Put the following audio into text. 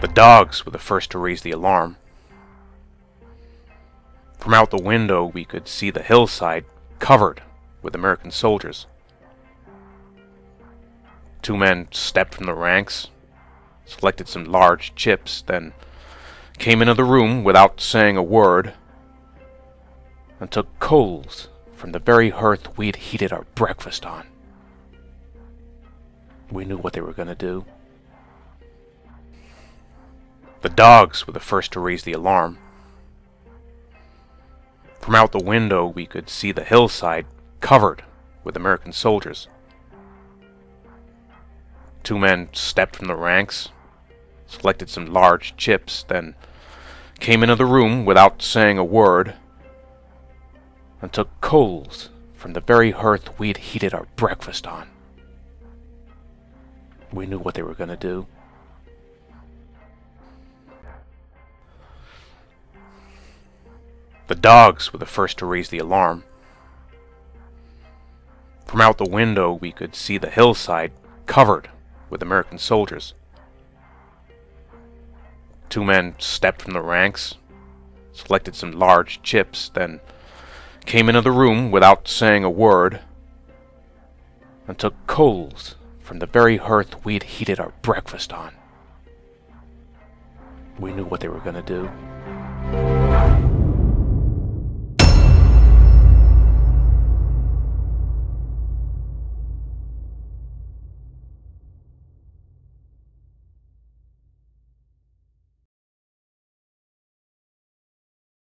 The dogs were the first to raise the alarm. From out the window, we could see the hillside covered with American soldiers. Two men stepped from the ranks, selected some large chips, then came into the room without saying a word and took coals from the very hearth we'd heated our breakfast on. We knew what they were going to do. The dogs were the first to raise the alarm. From out the window, we could see the hillside covered with American soldiers. Two men stepped from the ranks, selected some large chips, then came into the room without saying a word, and took coals from the very hearth we'd heated our breakfast on. We knew what they were going to do. The dogs were the first to raise the alarm. From out the window, we could see the hillside covered with American soldiers. Two men stepped from the ranks, selected some large chips, then came into the room without saying a word, and took coals from the very hearth we'd heated our breakfast on. We knew what they were going to do.